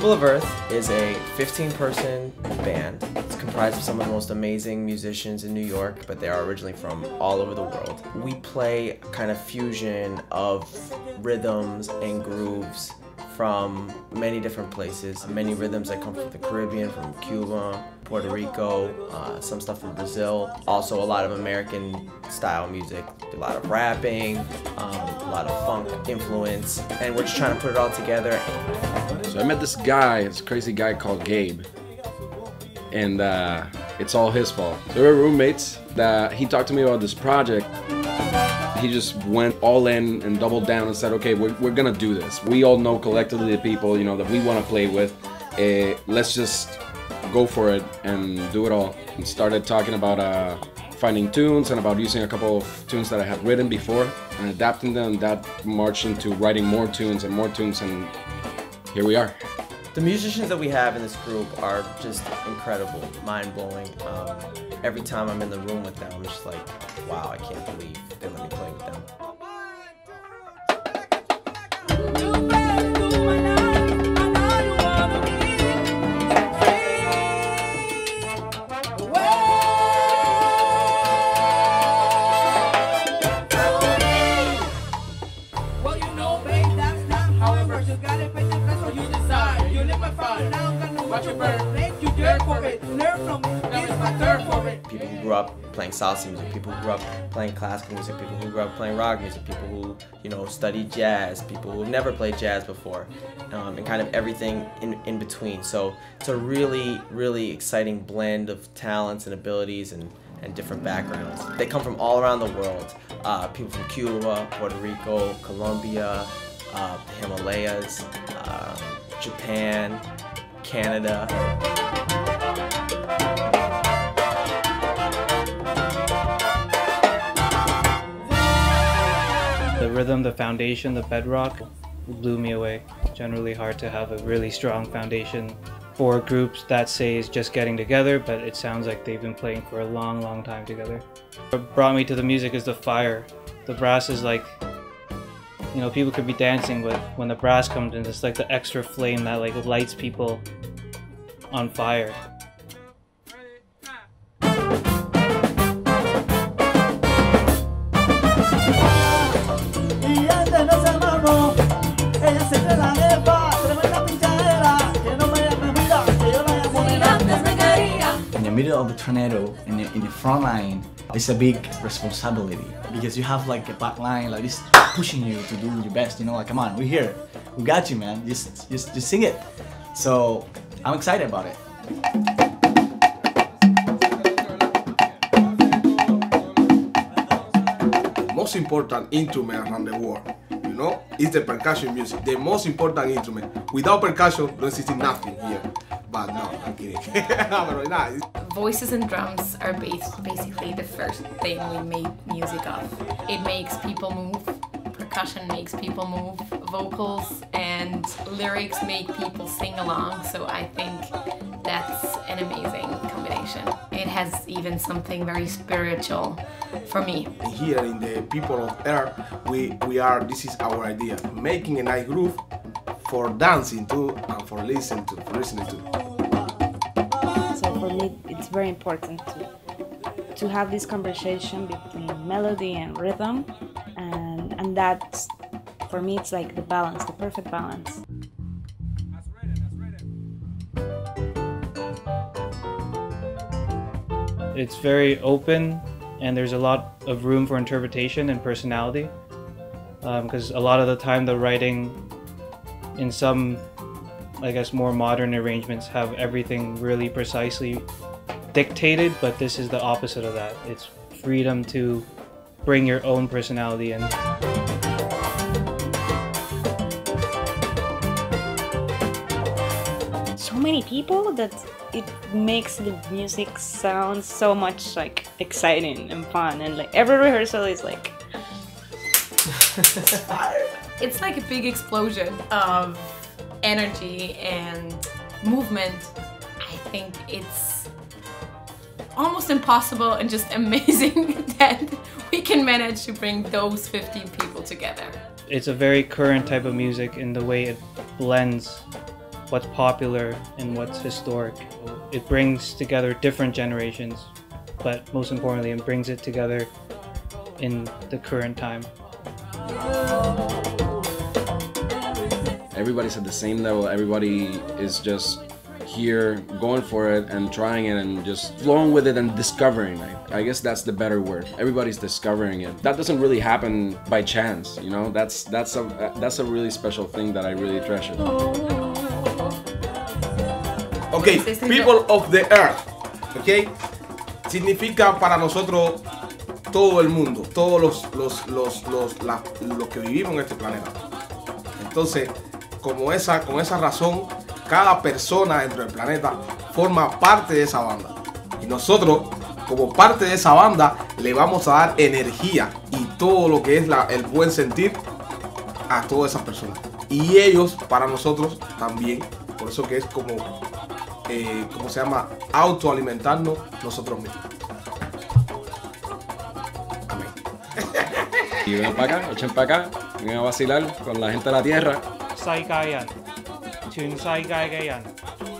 People of Earth is a 15 person band. It's comprised of some of the most amazing musicians in New York, but they are originally from all over the world. We play a kind of fusion of rhythms and grooves from many different places. Many rhythms that come from the Caribbean, from Cuba, Puerto Rico, uh, some stuff from Brazil. Also a lot of American style music, a lot of rapping, um, a lot of funk influence, and we're just trying to put it all together. So I met this guy, this crazy guy called Gabe, and uh, it's all his fault. So we're roommates. That he talked to me about this project he just went all in and doubled down and said, okay, we're, we're gonna do this. We all know collectively the people, you know, that we want to play with. Uh, let's just go for it and do it all. And started talking about uh, finding tunes and about using a couple of tunes that I had written before and adapting them. That marched into writing more tunes and more tunes, and here we are. The musicians that we have in this group are just incredible, mind blowing. Um, every time I'm in the room with them, I'm just like, wow, I can't believe they let me play with them. People who grew up playing salsa music, people who grew up playing classical music, people who grew up playing rock music, people who, you know, studied jazz, people who've never played jazz before, um, and kind of everything in, in between. So it's a really, really exciting blend of talents and abilities and, and different backgrounds. They come from all around the world. Uh, people from Cuba, Puerto Rico, Colombia, uh, the Himalayas, uh, Japan, Canada. The rhythm, the foundation, the bedrock blew me away. Generally hard to have a really strong foundation for groups that say is just getting together, but it sounds like they've been playing for a long, long time together. What brought me to the music is the fire. The brass is like, you know, people could be dancing, with when the brass comes in, it's like the extra flame that like lights people on fire. In the middle of the tornado in the, in the front line it's a big responsibility because you have like a back line like this pushing you to do your best you know like come on we're here. We got you man. Just just just sing it. So i'm excited about it. Most important instrument around the world you know is the percussion music. The most important instrument. Without percussion exist nothing here but no, I'm kidding. Voices and drums are basically the first thing we made music of. It makes people move, percussion makes people move, vocals and lyrics make people sing along, so I think that's an amazing combination. It has even something very spiritual for me. Here in the People of Earth, we, we are, this is our idea, making a nice groove for dancing to and for listening to, for listening to. So for me, it's very important to to have this conversation between melody and rhythm, and and that's for me, it's like the balance, the perfect balance. It's very open, and there's a lot of room for interpretation and personality. Because um, a lot of the time, the writing in some, I guess, more modern arrangements have everything really precisely dictated, but this is the opposite of that. It's freedom to bring your own personality in. So many people that it makes the music sound so much like exciting and fun and like every rehearsal is like It's like a big explosion of energy and movement. I think it's almost impossible and just amazing that we can manage to bring those 15 people together. It's a very current type of music in the way it blends what's popular and what's historic. It brings together different generations, but most importantly, it brings it together in the current time. Everybody's at the same level. Everybody is just here going for it and trying it and just flowing with it and discovering it. I guess that's the better word. Everybody's discovering it. That doesn't really happen by chance, you know? That's that's a that's a really special thing that I really treasure. Ok, people of the earth, ok, significa para nosotros todo el mundo, todos los, los, los, los, la- los que vivimos en este planeta. Entonces, como esa, con esa razón, cada persona dentro del planeta forma parte de esa banda. Y nosotros, como parte de esa banda, le vamos a dar energía y todo lo que es el buen sentir a todas esas personas. Y ellos, para nosotros, también. Por eso que es como, eh, ¿cómo se llama? Autoalimentarnos nosotros mismos. Amén. Y vengan para acá, echen para acá, vengan a vacilar con la gente de la tierra. Saigayan. Chun Saigayan.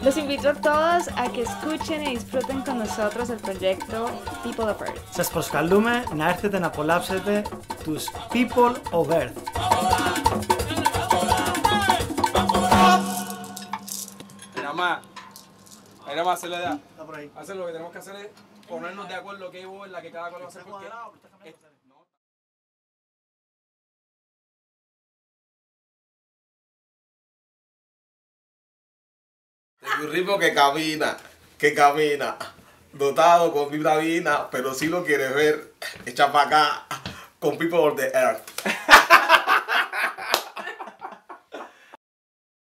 Los invito a todos a que escuchen y disfruten con nosotros el proyecto People of Earth. Σας προσκαλούμε να έρθετε να απολαύσετε τους People of Earth. Nada más, nada más hacerle da. Está por ahí. Hacer lo que tenemos que hacer es ponernos de acuerdo qué voz es la que cada cual va a hacer porque Tengo un ritmo que camina, que camina, dotado con vibra divina, pero si lo quieres ver, echa para acá con People of the Earth.